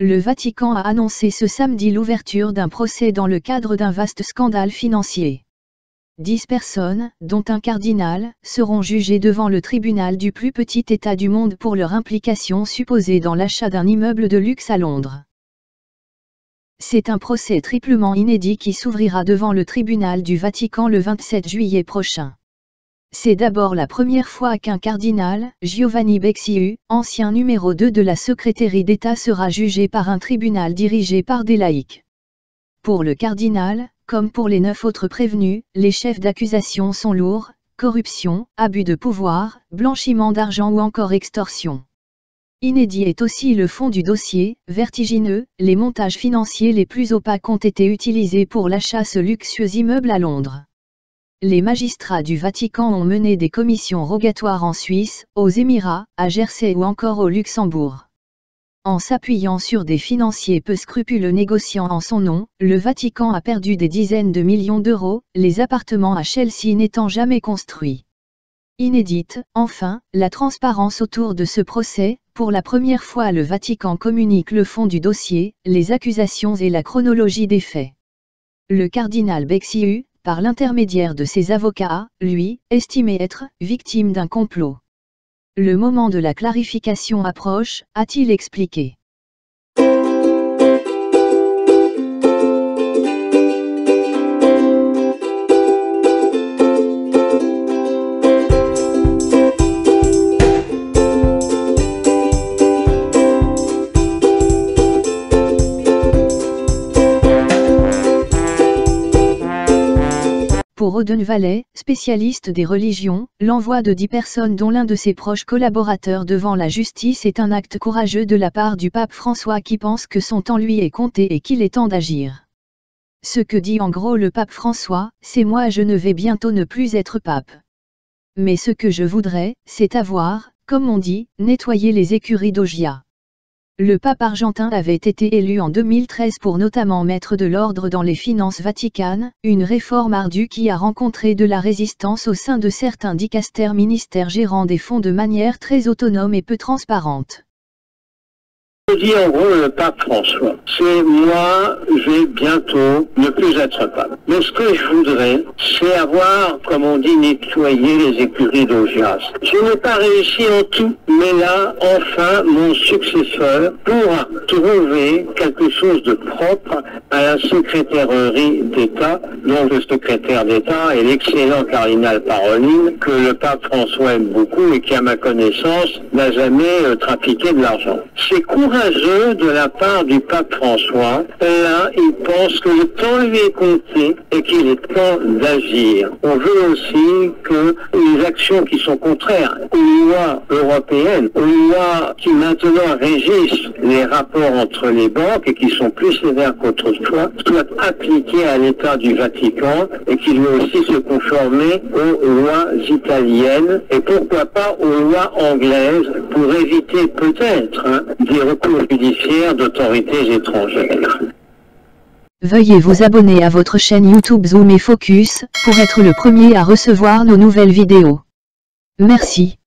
Le Vatican a annoncé ce samedi l'ouverture d'un procès dans le cadre d'un vaste scandale financier. Dix personnes, dont un cardinal, seront jugées devant le tribunal du plus petit État du monde pour leur implication supposée dans l'achat d'un immeuble de luxe à Londres. C'est un procès triplement inédit qui s'ouvrira devant le tribunal du Vatican le 27 juillet prochain. C'est d'abord la première fois qu'un cardinal, Giovanni Bexiu, ancien numéro 2 de la secrétaire d'État sera jugé par un tribunal dirigé par des laïcs. Pour le cardinal, comme pour les neuf autres prévenus, les chefs d'accusation sont lourds, corruption, abus de pouvoir, blanchiment d'argent ou encore extorsion. Inédit est aussi le fond du dossier, vertigineux, les montages financiers les plus opaques ont été utilisés pour l'achat ce luxueux immeuble à Londres. Les magistrats du Vatican ont mené des commissions rogatoires en Suisse, aux Émirats, à Jersey ou encore au Luxembourg. En s'appuyant sur des financiers peu scrupuleux négociant en son nom, le Vatican a perdu des dizaines de millions d'euros, les appartements à Chelsea n'étant jamais construits. Inédite, enfin, la transparence autour de ce procès, pour la première fois le Vatican communique le fond du dossier, les accusations et la chronologie des faits. Le cardinal Bexiu, par l'intermédiaire de ses avocats, lui, estimé être victime d'un complot. Le moment de la clarification approche, a-t-il expliqué. Pour Odenvalet, spécialiste des religions, l'envoi de dix personnes dont l'un de ses proches collaborateurs devant la justice est un acte courageux de la part du pape François qui pense que son temps lui est compté et qu'il est temps d'agir. Ce que dit en gros le pape François, c'est moi je ne vais bientôt ne plus être pape. Mais ce que je voudrais, c'est avoir, comme on dit, nettoyer les écuries d'Ogia. Le pape argentin avait été élu en 2013 pour notamment mettre de l'ordre dans les finances vaticanes, une réforme ardue qui a rencontré de la résistance au sein de certains dicastères ministères gérant des fonds de manière très autonome et peu transparente. Je dis en gros le pape François. C'est moi, je vais bientôt ne plus être pape. Mais ce que je voudrais, c'est avoir, comme on dit, nettoyé les écuries d'Augias. Je n'ai pas réussi en tout, mais là, enfin, mon successeur pourra trouver quelque chose de propre à la secrétairerie d'État, dont le secrétaire d'État est l'excellent cardinal Paroline, que le pape François aime beaucoup et qui, à ma connaissance, n'a jamais euh, trafiqué de l'argent. C'est de la part du pape François. Là, il pense que le temps lui est compté et qu'il est temps d'agir. On veut aussi que les actions qui sont contraires aux lois européennes, aux lois qui maintenant régissent les rapports entre les banques et qui sont plus sévères qu'autrefois, soient appliquées à l'État du Vatican et qu'il veut aussi se conformer aux lois italiennes et pourquoi pas aux lois anglaises pour éviter peut-être hein, des recours judiciaire d'autorités étrangères. Veuillez vous abonner à votre chaîne YouTube Zoom et Focus, pour être le premier à recevoir nos nouvelles vidéos. Merci.